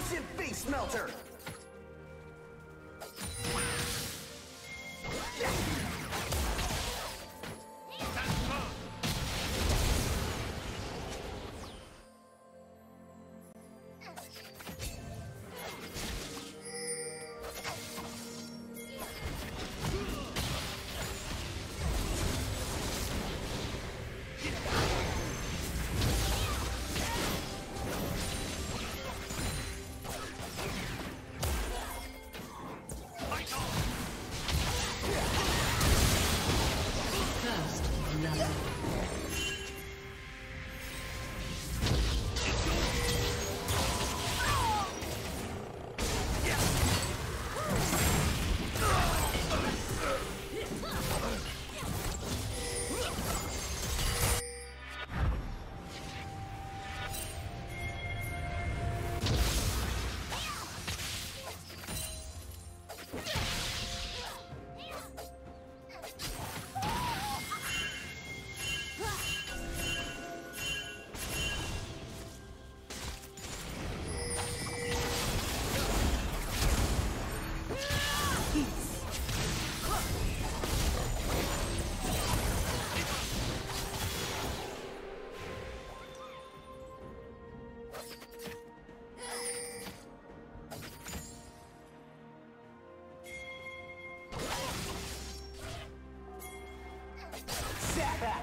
Face melter!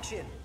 Action!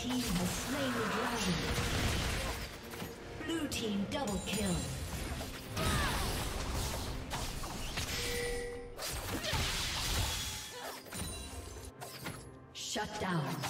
Team has slain the dragon. Blue team double kill. Shut down.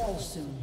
Fall soon.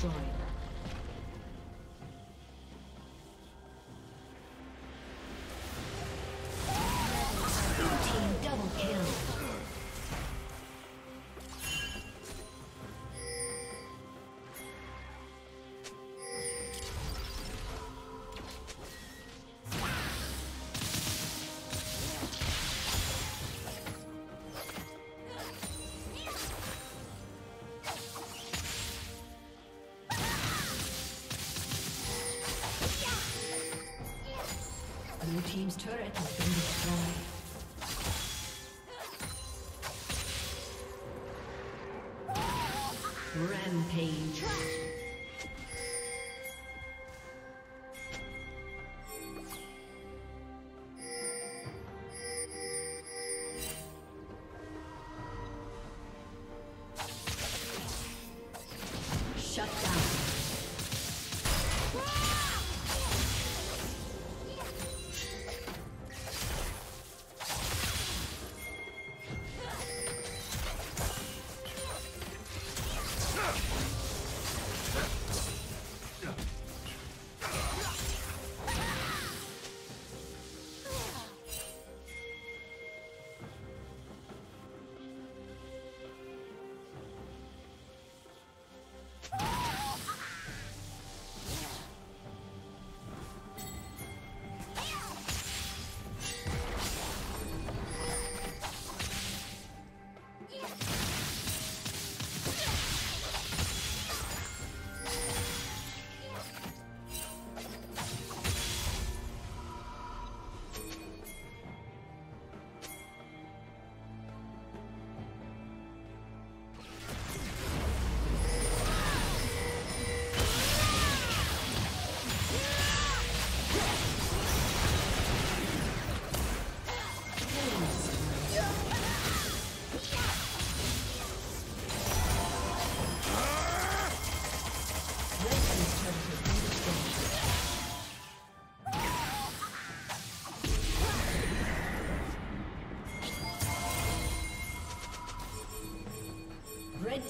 Destroyed. Team's turret. has